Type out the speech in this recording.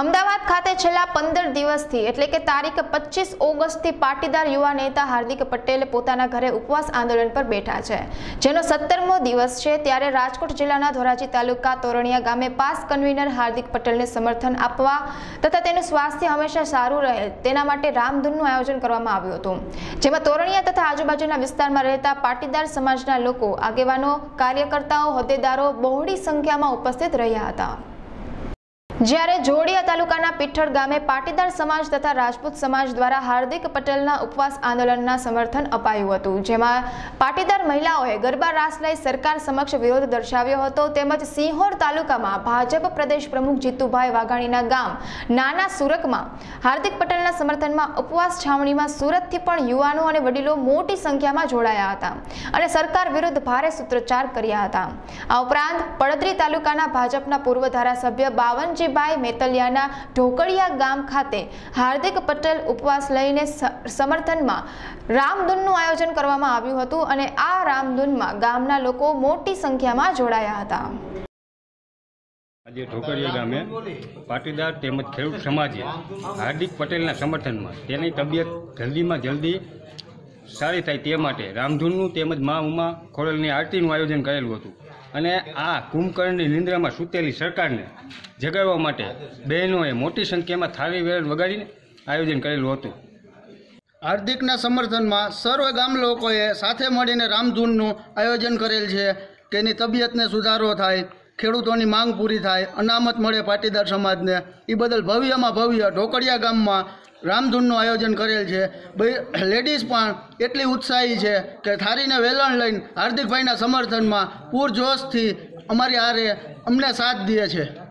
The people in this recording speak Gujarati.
અમદાવાદ ખાતે છેલ્લા પંદર દિવસથી, એટલે કે તારીખ પચીસ ઓગસ્ટથી પાટીદાર યુવા નેતા હાર્દિક પટેલ પોતાના ઘરે ઉપવાસ આંદોલન પર બેઠા છે. જેનો સત્તરમો દિવસ છે, ત્યારે રાજકોટ જિલ્લાના ધોરાજી તાલુકા તોરણિયા ગામે પાસ કન્વીનર હાર્દિક પટેલને સમર્થન આપવા તથા તેનું સ્વાસ્થ્ય હંમેશા સારું રહે, તેના માટે રામધૂનનું આયોજન કરવામાં આવ્યું હતું. જેમાં તોરણિયા તથા આજુબાજુના વિસ્તારમાં રહેતા પાટીદાર સમાજના લોકો, આગેવાનો, કાર્યકર્તાઓ, હોદ્દેદારો બહોળી સંખ્યામાં ઉપસ્થિત રહ્યા હતા. જ્યારે જોડિયા તાલુકાના પીઠળ ગામે પાટીદાર સમાજ તથા રાજપૂત સમાજ દ્વારા હાર્દિક પટેલના ઉપવાસ આંદોલનના સમર્થન અપાયું હતું, જેમાં પાટીદાર મહિલાઓએ ગરબા રાસ લઈ સરકાર સમક્ષ વિરોધ દર્શાવ્યો હતો. તેમજ સિંહોર તાલુકામાં ભાજપ પ્રદેશ પ્રમુખ જીતુભાઈ વાઘાણીના ગામ નાના સુરતમાં હાર્દિક પટેલના સમર્થનમાં ઉપવાસ છાવણીમાં સુરતથી પણ યુવાનો અને વડીલો મોટી સંખ્યામાં જોડાયા હતા અને સરકાર વિરુદ્ધ ભારે સૂત્રોચ્ચાર કર્યા હતા. આ ઉપરાંત પડદરી તાલુકાના ભાજપના પૂર્વ ધારાસભ્ય બાવનજી ભાઈ મેતલિયાના ઢોકળિયા ગામ ખાતે હાર્દિક પટેલ ઉપવાસ લઈને સમર્થનમાં રામધૂનનું આયોજન કરવામાં આવ્યું હતું અને આ રામધૂનમાં ગામના લોકો મોટી સંખ્યામાં જોડાયા હતા. આજે ઢોકરિયા ગામે પાટીદાર તેમજ ખેડૂત સમાજે હાર્દિક પટેલના સમર્થનમાં તેની તબિયત જલ્દીમાં જલ્દી સારી થાય તે માટે રામધૂનનું તેમજ મા ઉમા ખોડલની આરતીનું આયોજન કરેલું હતું. અને આ કુંભકર્ણની નિંદ્રામાં સૂતેલી સરકારને જગાડવા માટે બહેનોએ મોટી સંખ્યામાં થાળી વેરણ વગાડીને આયોજન કરેલું હતું. હાર્દિકના સમર્થનમાં સર્વ ગામ લોકોએ સાથે મળીને રામધૂનનું આયોજન કરેલ છે તેની તબિયતને સુધારો થાય, ખેડૂતોની માંગ પૂરી થાય, અનામત મળે પાટીદાર સમાજને. એ બદલ ભવ્યમાં ભવ્ય ઢોકળિયા ગામમાં રામધૂનનું આયોજન કરેલ છે. લેડીઝ પણ એટલી ઉત્સાહી છે કે થારીને વેલણ લઈને હાર્દિકભાઈના સમર્થનમાં પૂરજોશથી અમારી હારે અમને સાથ દે છે.